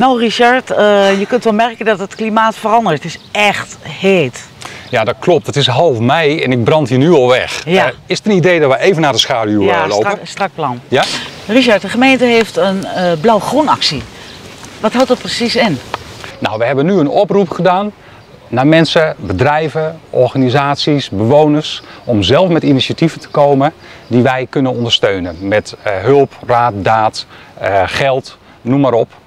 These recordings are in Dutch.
Nou Richard, eh, je kunt wel merken dat het klimaat verandert. Het is echt heet. Ja, dat klopt. Het is half mei en ik brand hier nu al weg. Ja. Eh, is het een idee dat we even naar de schaduw eh, Ja, lopen? strak, strak plan. Ja? Richard, de gemeente heeft een eh, blauw-groen actie. Wat houdt dat precies in? Nou, we hebben nu een oproep gedaan naar mensen, bedrijven, organisaties, bewoners, om zelf met initiatieven te komen die wij kunnen ondersteunen. Met eh, hulp, raad, daad, eh, geld, noem maar op.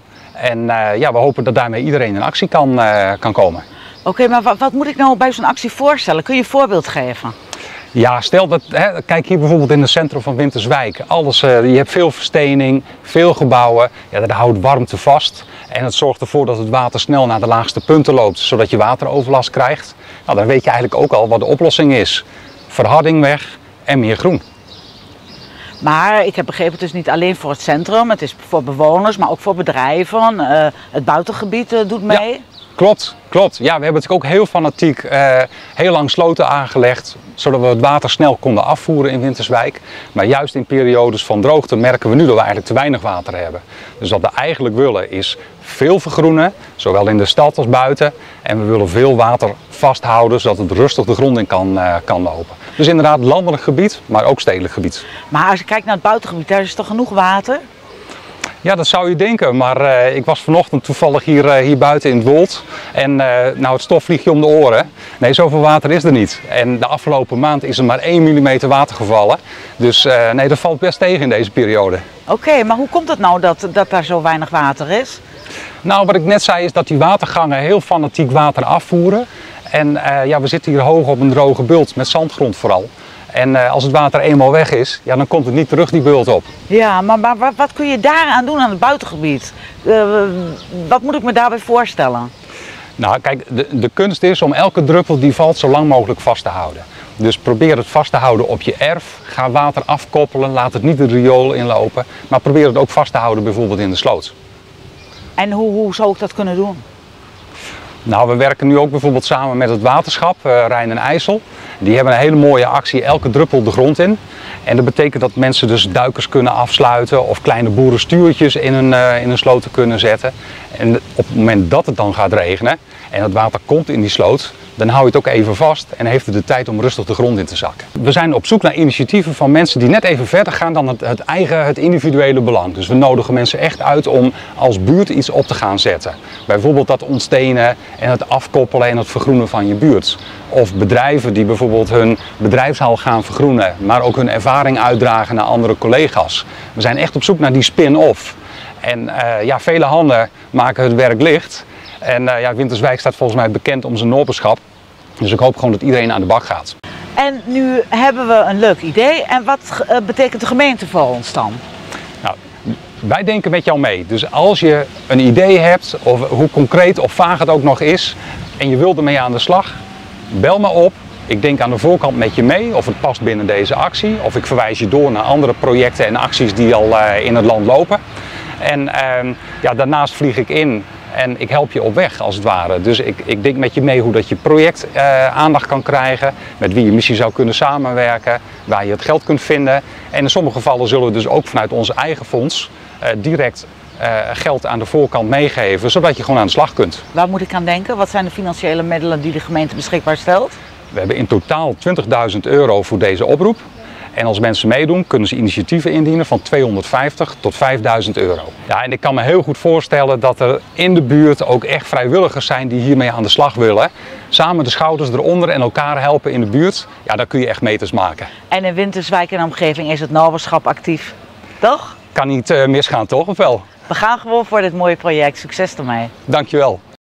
En eh, ja, we hopen dat daarmee iedereen in actie kan, eh, kan komen. Oké, maar wat, wat moet ik nou bij zo'n actie voorstellen? Kun je een voorbeeld geven? Ja, stel dat, hè, kijk hier bijvoorbeeld in het centrum van Winterswijk. Alles, eh, je hebt veel verstening, veel gebouwen. Ja, dat houdt warmte vast. En het zorgt ervoor dat het water snel naar de laagste punten loopt, zodat je wateroverlast krijgt. Nou, dan weet je eigenlijk ook al wat de oplossing is. Verharding weg en meer groen. Maar ik heb begrepen, het is niet alleen voor het centrum. Het is voor bewoners, maar ook voor bedrijven. Eh, het buitengebied eh, doet mee. Klopt, klopt. Ja, we hebben natuurlijk ook heel fanatiek eh, heel lang sloten aangelegd, zodat we het water snel konden afvoeren in Winterswijk. Maar juist in periodes van droogte merken we nu dat we eigenlijk te weinig water hebben. Dus wat we eigenlijk willen is veel vergroenen, zowel in de stad als buiten. En we willen veel water vasthouden, zodat het rustig de grond in kan, eh, kan lopen. Dus inderdaad landelijk gebied, maar ook stedelijk gebied. Maar als je kijkt naar het buitengebied, daar is toch genoeg water? Ja, dat zou je denken, maar eh, ik was vanochtend toevallig hier, eh, hier buiten in het Wold. En eh, nou, het stof vliegt je om de oren. Nee, zoveel water is er niet. En de afgelopen maand is er maar 1 mm water gevallen. Dus nee, dat valt best tegen in deze periode. Oké, maar hoe komt het nou dat, dat daar zo weinig water is? Nou, wat ik net zei is dat die watergangen heel fanatiek water afvoeren. En ja, we zitten hier hoog op een droge bult, met zandgrond vooral. En eh, als het water eenmaal weg is, ja, dan komt het niet terug die bult op. Ja, maar, maar wat, wat kun je daaraan doen aan het buitengebied? Eh, wat moet ik me daarbij voorstellen? Nou, kijk, de, de kunst is om elke druppel die valt zo lang mogelijk vast te houden. Dus probeer het vast te houden op je erf. Ga water afkoppelen, laat het niet de riool inlopen. Maar probeer het ook vast te houden bijvoorbeeld in de sloot. En hoe, hoe zou ik dat kunnen doen? Nou, we werken nu ook bijvoorbeeld samen met het waterschap eh, Rijn en IJssel. Die hebben een hele mooie actie, elke druppel de grond in. En dat betekent dat mensen dus duikers kunnen afsluiten of kleine boerenstuurtjes in een, eh, in een sloot kunnen zetten. En op het moment dat het dan gaat regenen en het water komt in die sloot, dan hou je het ook even vast en heeft het de tijd om rustig de grond in te zakken. We zijn op zoek naar initiatieven van mensen die net even verder gaan dan het, eigen, het individuele belang. Dus we nodigen mensen echt uit om als buurt iets op te gaan zetten. Bijvoorbeeld dat ontstenen en het afkoppelen en het vergroenen van je buurt. Of bedrijven die bijvoorbeeld hun bedrijfshal gaan vergroenen, maar ook hun ervaring uitdragen naar andere collega's. We zijn echt op zoek naar die spin-off. En eh, ja, vele handen maken het werk licht. En eh, ja, Winterswijk staat volgens mij bekend om zijn noberschap. Dus ik hoop gewoon dat iedereen aan de bak gaat. En nu hebben we een leuk idee. En wat eh, betekent de gemeente voor ons dan? Nou, wij denken met jou mee. Dus als je een idee hebt, of hoe concreet of vaag het ook nog is, en je wilt ermee aan de slag, bel me op. Ik denk aan de voorkant met je mee of het past binnen deze actie. Of ik verwijs je door naar andere projecten en acties die al eh, in het land lopen. En ehm, ja, daarnaast vlieg ik in en ik help je op weg als het ware. Dus ik, ik denk met je mee hoe dat je project eh, aandacht kan krijgen, met wie je misschien zou kunnen samenwerken, waar je het geld kunt vinden. En in sommige gevallen zullen we dus ook vanuit ons eigen fonds eh, direct eh, geld aan de voorkant meegeven, zodat je gewoon aan de slag kunt. Waar moet ik aan denken? Wat zijn de financiële middelen die de gemeente beschikbaar stelt? We hebben in totaal 20.000 euro voor deze oproep. En als mensen meedoen, kunnen ze initiatieven indienen van 250 tot 5000 euro. Ja, en ik kan me heel goed voorstellen dat er in de buurt ook echt vrijwilligers zijn die hiermee aan de slag willen. Samen de schouders eronder en elkaar helpen in de buurt. Ja, dan kun je echt meters maken. En in Winterswijk en omgeving is het naberschap actief. Toch? Kan niet eh, misgaan, toch? Of wel? We gaan gewoon voor dit mooie project. Succes ermee. Dankjewel.